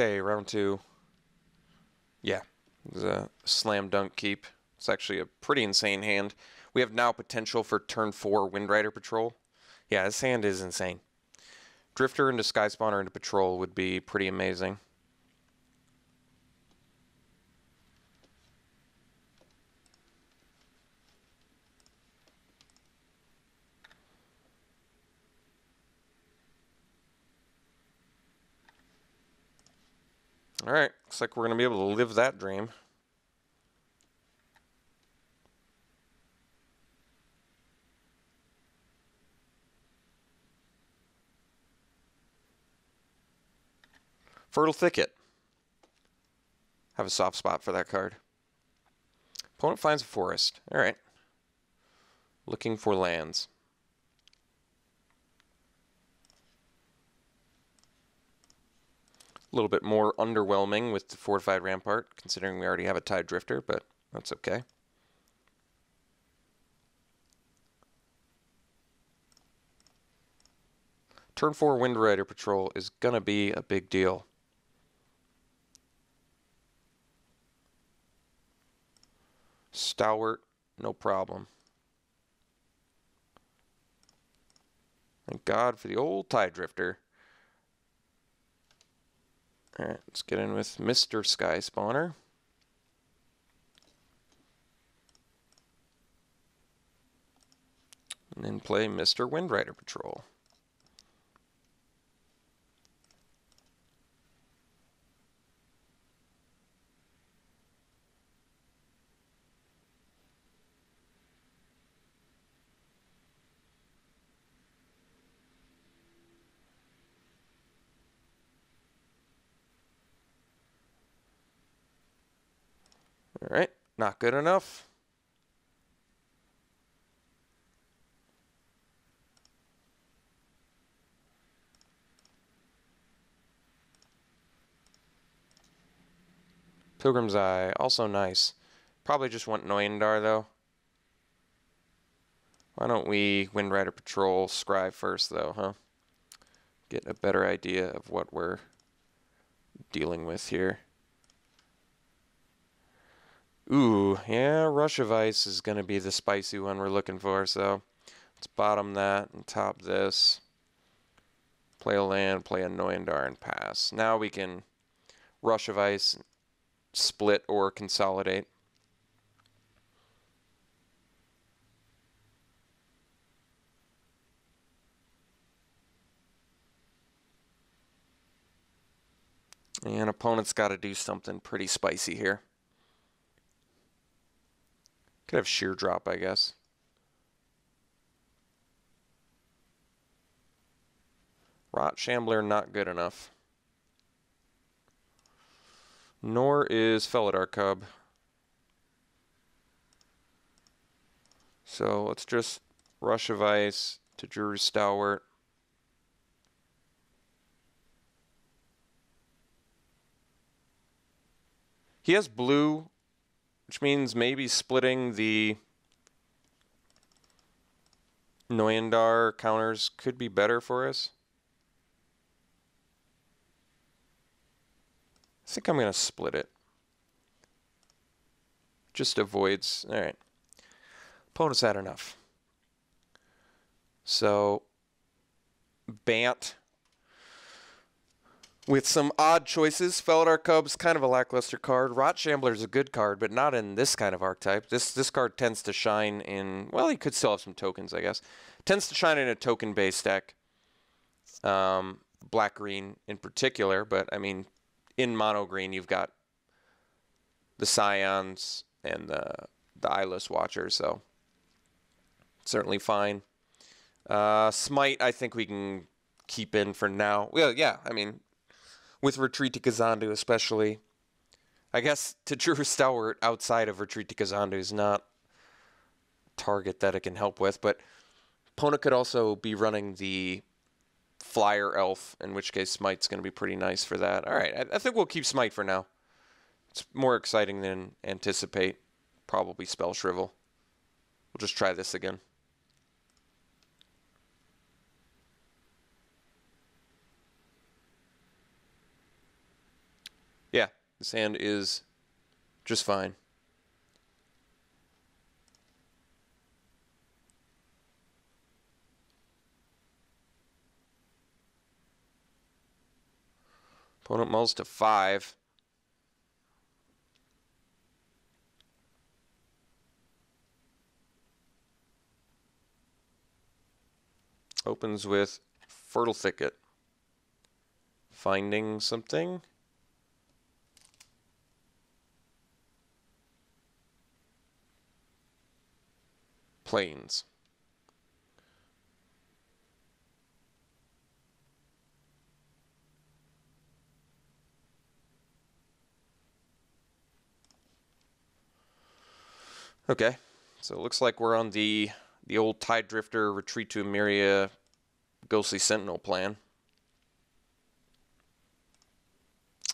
Okay, round two. Yeah, it's a slam dunk keep. It's actually a pretty insane hand. We have now potential for turn four Windrider Patrol. Yeah, this hand is insane. Drifter into Skyspawner into Patrol would be pretty amazing. All right, looks like we're going to be able to live that dream. Fertile Thicket. Have a soft spot for that card. Opponent finds a forest. All right. Looking for lands. A little bit more underwhelming with the Fortified Rampart, considering we already have a Tide Drifter, but that's okay. Turn 4 Windrider Patrol is going to be a big deal. Stalwart, no problem. Thank God for the old Tide Drifter. Alright, let's get in with Mr. Skyspawner. And then play Mr. Windrider Patrol. All right, not good enough. Pilgrim's Eye, also nice. Probably just want Noyan Dar though. Why don't we Windrider Patrol Scry first though, huh? Get a better idea of what we're dealing with here. Ooh, yeah, Rush of Ice is going to be the spicy one we're looking for, so let's bottom that and top this. Play a land, play a Noyan Dar, and pass. Now we can Rush of Ice, split, or consolidate. And opponent's got to do something pretty spicy here. Could have sheer drop, I guess. Rot Shambler not good enough. Nor is Felidar Cub. So let's just Rush of Ice Tajuru Stalwart. He has blue which means maybe splitting the Noyan Dar counters could be better for us. I think I'm going to split it. Just avoids. All right. Opponent's had enough. So, Bant with some odd choices. Felidar Cub's kind of a lackluster card. Rot Shambler is a good card, but not in this kind of archetype. This this card tends to shine in well, he could still have some tokens, I guess. Tends to shine in a token based deck. Um, black green in particular, but I mean, in mono green you've got the Scions and the the Eyeless Watcher, so certainly fine. Uh, Smite, I think we can keep in for now. Well, yeah, I mean, with Retreat to Kazandu especially. I guess Tajuru Stalwart outside of Retreat to Kazandu is not target that it can help with, but Pona could also be running the Flyer Elf, in which case Smite's going to be pretty nice for that. All right, I, I think we'll keep Smite for now. It's more exciting than anticipate. Probably Spell Shrivel. We'll just try this again. Yeah, this hand is just fine. Opponent mulls to five. Opens with Fertile Thicket. Finding something. Plains. Okay, so it looks like we're on the the old Tide Drifter retreat to Emeria Ghostly Sentinel plan.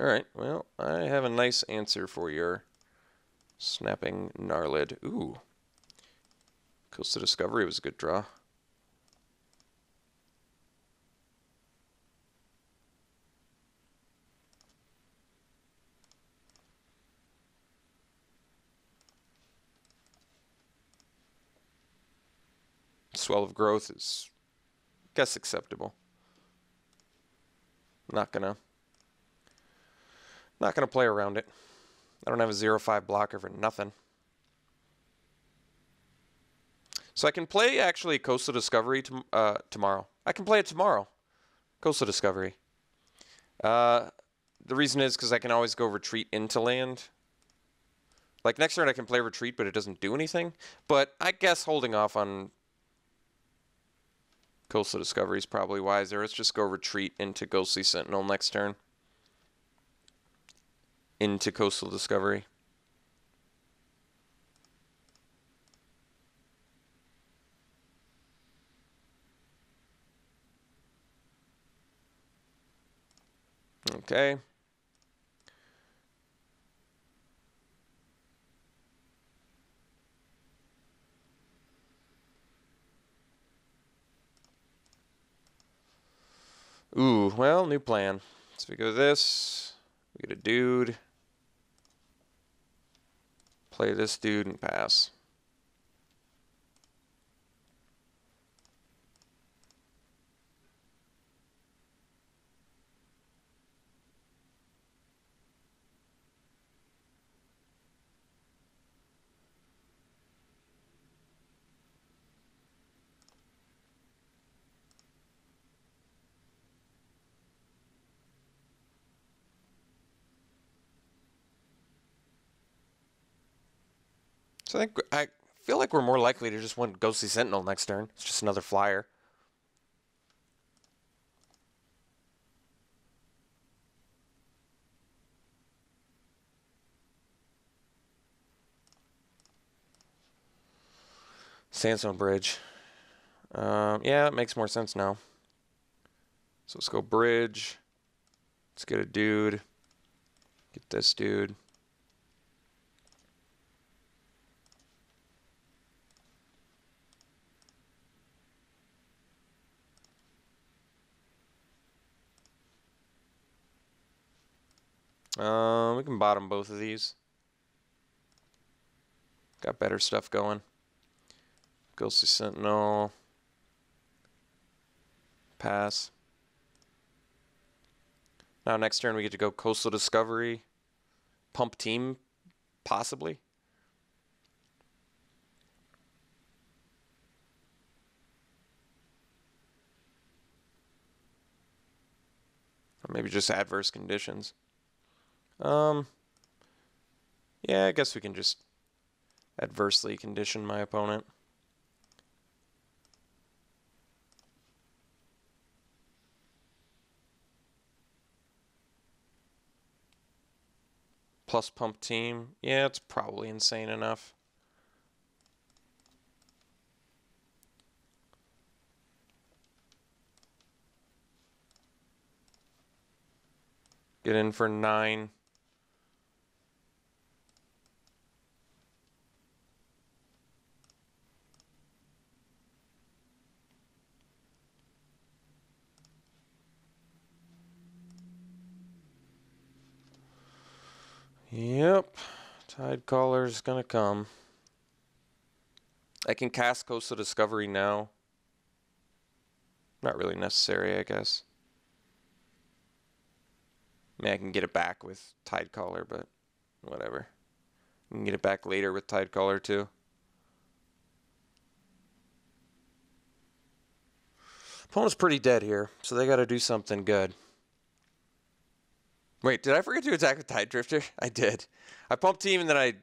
All right, well, I have a nice answer for your snapping Gnarlid. Ooh, Coastal Discovery was a good draw. swell of growth is, I guess, acceptable. Not gonna, not gonna play around it. I don't have a zero five blocker for nothing. So I can play actually Coastal Discovery to, uh, tomorrow. I can play it tomorrow. Coastal Discovery. Uh, the reason is because I can always go retreat into land. Like next turn I can play retreat, but it doesn't do anything. But I guess holding off on Coastal Discovery is probably wiser. Let's just go retreat into Ghostly Sentinel next turn. Into Coastal Discovery. Okay. Ooh, well, new plan. So we go this, we get a dude, play this dude and pass. So I think I feel like we're more likely to just win Ghostly Sentinel next turn. It's just another flyer. Sandstone Bridge. Um, yeah, it makes more sense now. So let's go bridge. Let's get a dude. Get this dude. Um, we can bottom both of these. Got better stuff going. Ghostly Sentinel. Pass. Now next turn we get to go Coastal Discovery. Pump Team, possibly. Or maybe just adverse conditions. Um, yeah, I guess we can just adversely condition my opponent. Plus pump team. Yeah, it's probably insane enough. Get in for nine. Yep. Tide Caller's gonna come. I can cast Coastal Discovery now. Not really necessary, I guess. I mean, I can get it back with Tide Caller, but whatever. I can get it back later with Tide Caller, too. Opponent's pretty dead here, so they got to do something good. Wait, did I forget to attack with Tide Drifter? I did. I pumped team and then I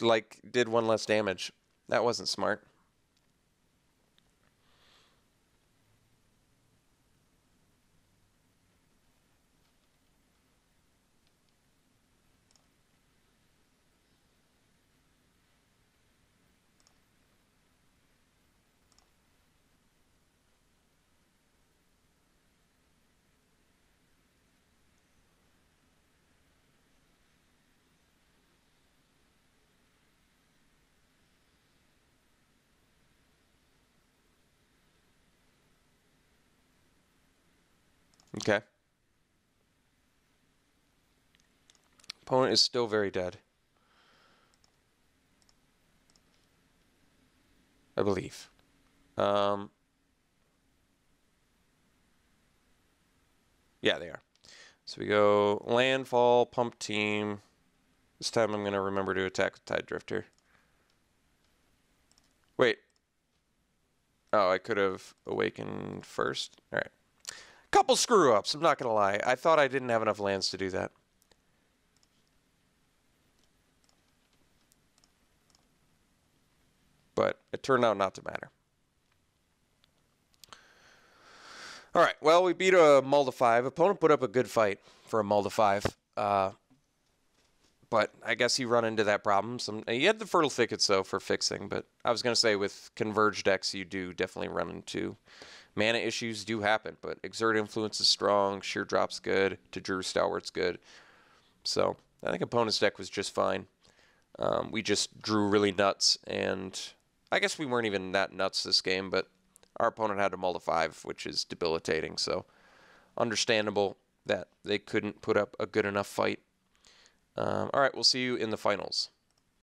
like did one less damage. That wasn't smart. Okay. Opponent is still very dead. I believe. Um, yeah, they are. So we go landfall, pump team. This time I'm going to remember to attack with Tide Drifter. Wait. Oh, I could have awakened first. All right. Couple screw ups, I'm not going to lie. I thought I didn't have enough lands to do that. But it turned out not to matter. All right, well, we beat a Mulda 5. Opponent put up a good fight for a Mulda 5. Uh, but I guess he run into that problem. Some he had the fertile thickets though for fixing, but I was gonna say with converged decks you do definitely run into mana issues do happen, but exert influence is strong, sheer drop's good, Tajuru stalwart's good. So I think opponent's deck was just fine. Um, we just drew really nuts, and I guess we weren't even that nuts this game, but our opponent had a Mulda 5, which is debilitating. So understandable that they couldn't put up a good enough fight. Um, all right, we'll see you in the finals.